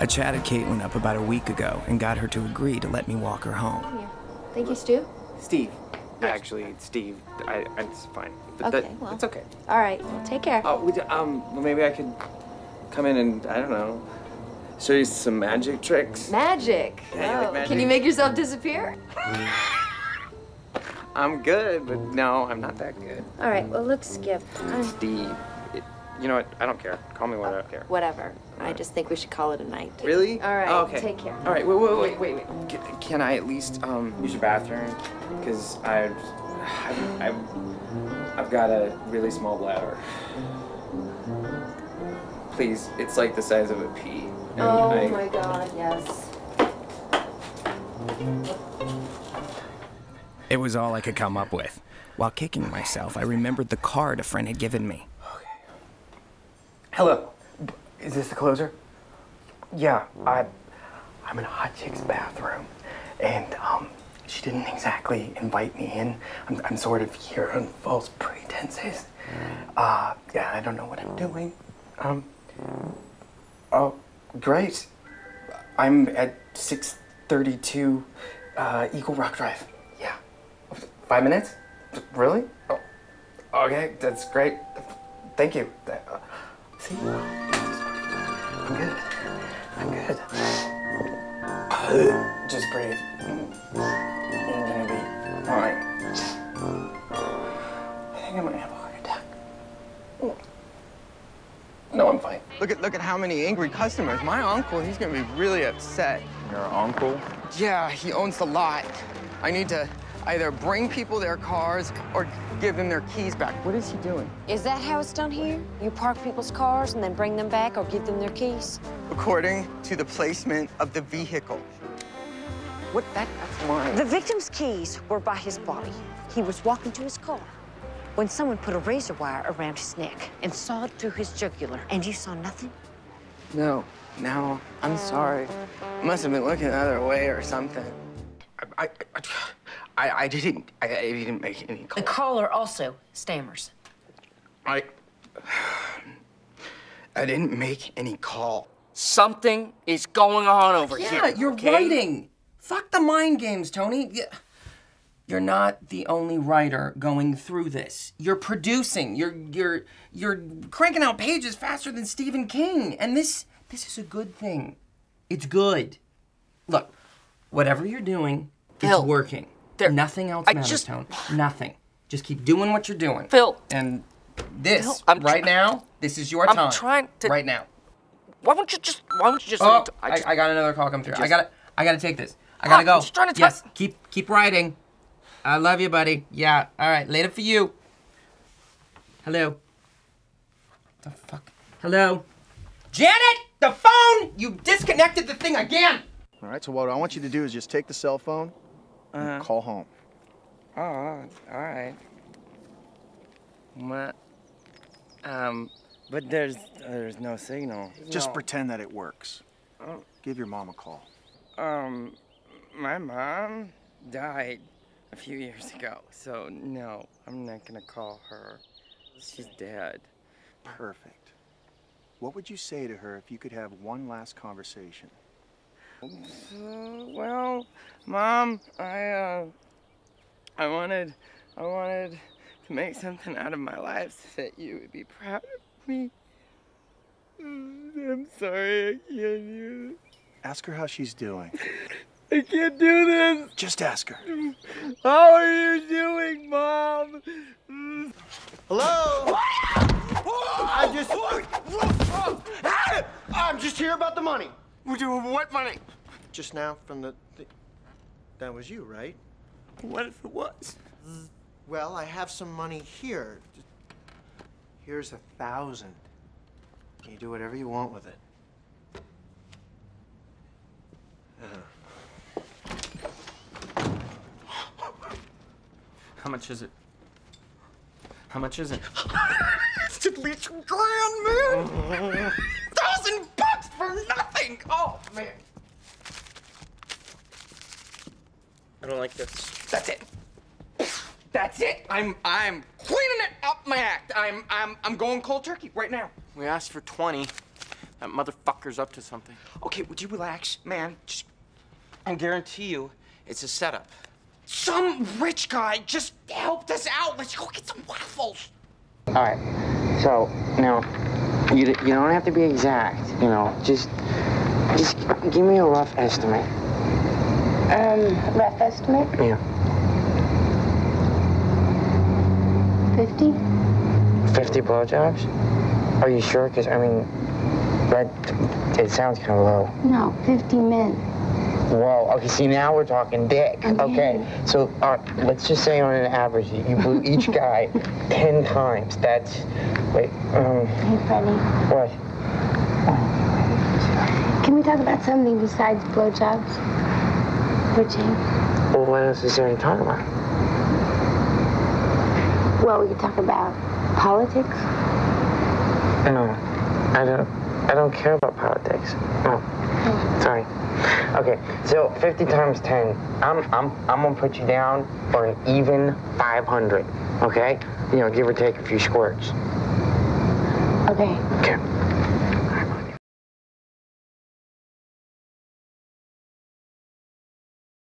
I chatted Caitlin up about a week ago and got her to agree to let me walk her home. Yeah. Thank you, Stu. Steve. Actually, Steve. I, I, it's fine. Th- Okay, that- well. It's okay. All right, well, take care. Oh, would, um, well, maybe I could come in and, I don't know, show you some magic tricks. Magic. Yeah, you like Oh, magic? Can you make yourself disappear? I'm good, but no, I'm not that good. All right, well, look, Skip. I'm- Steve. It, you know what? I don't care. Call me what I don't care. Whatever. I just think we should call it a night. Really? All right, Oh, okay. take care. All right, wait, wait, wait, wait, wait. Can, can I at least um use your bathroom? Because I've, I've, I've, I've got a really small bladder. Please, it's like the size of a pea. and Oh I- my god, yes. It was all I could come up with. While kicking myself, I remembered the card a friend had given me. Hello. Is this the closer? Yeah, I, I'm in a hot chick's bathroom, and um, she didn't exactly invite me in. I'm, I'm sort of here on false pretenses. Uh, yeah, I don't know what I'm doing. Um, oh, great. I'm at 632 uh, Eagle Rock Drive. Yeah. Five minutes? Really? Oh, okay, that's great. Thank you. Uh, See? I'm good. I'm good. Just breathe. You're gonna be fine. I think I might have a heart attack. No, I'm fine. Look at look at how many angry customers. My uncle, he's gonna be really upset. Your uncle? Yeah, he owns the lot. I need to either bring people their cars or give them their keys back. What is he doing? Is that how it's done here? You park people's cars and then bring them back or give them their keys? According to the placement of the vehicle. What that that's mine. The victim's keys were by his body. He was walking to his car when someone put a razor wire around his neck and sawed through his jugular. And you saw nothing? No, no, I'm sorry. I must have been looking the other way or something. I, I, I, I didn't, I, I didn't make any call. The caller also stammers. I, I didn't make any call. Something is going on over here. Yeah, you're okay? writing. Fuck the mind games, Tony. Yeah. You're not the only writer going through this. You're producing. You're you're you're cranking out pages faster than Stephen King, and this this is a good thing. It's good. Look, whatever you're doing, Phil, working. there- Nothing else I matters, just- Tony. Nothing. Just keep doing what you're doing. Phil. And this Phil, I'm right now, this is your I'm time. trying to- right now. Why won't you just? Why don't you just? Oh, I I, just- I got another call come through. I got to I got to take this. I gotta ah, go. I'm just trying to yes, keep keep writing. I love you, buddy. Yeah. All right. Later for you. Hello. The fuck. Hello. Janet, the phone. You disconnected the thing again. All right, so what I want you to do is just take the cell phone and call home. Oh, all right. What? Um, but there's there's no signal. Just No. pretend that it works. Oh. Give your mom a call. Um, my mom died a few years ago, so no, I'm not gonna call her. She's dead. Perfect. What would you say to her if you could have one last conversation? Uh, well, mom, I uh, I wanted, I wanted to make something out of my life so that you would be proud of me. I'm sorry, I can't do Ask her how she's doing. I can't do this. Just ask her. How are you doing, mom? Hello? I just. I'm just here about the money. What money? Just now from the. the that was you, right? What if it was? Well, I have some money here. Here's a thousand. You do whatever you want with it. How much is it? How much is it? It's at least a grand, man. Thousand bucks for nothing. Oh man. I don't like this. That's it. That's it. I'm I'm cleaning it up my act. I'm I'm I'm going cold turkey right now. We asked for 20. That motherfucker's up to something. Okay, would you relax, man? Just, I guarantee you, it's a setup. Some rich guy just helped us out. Let's go get some waffles. All right. So now, you you don't have to be exact. You know, just just give me a rough estimate. Um, rough estimate? Yeah. 50? 50 blowjobs? Are you sure? Because I mean, that it sounds kind of low. No, 50 men. Whoa. Okay. See, now we're talking dick. Okay. Okay. So, right, let's just say on an average, you blew each guy 10 times. That's wait. Um. Hey, Freddie. What? Can we talk about something besides blowjobs? Well, what else is there to talk about? Well, we could talk about politics. No, I don't. I don't care about politics. No. Sorry. Okay, so 50 times 10. I'm I'm I'm gonna put you down for an even 500. Okay? You know, give or take a few squirts. Okay. Okay.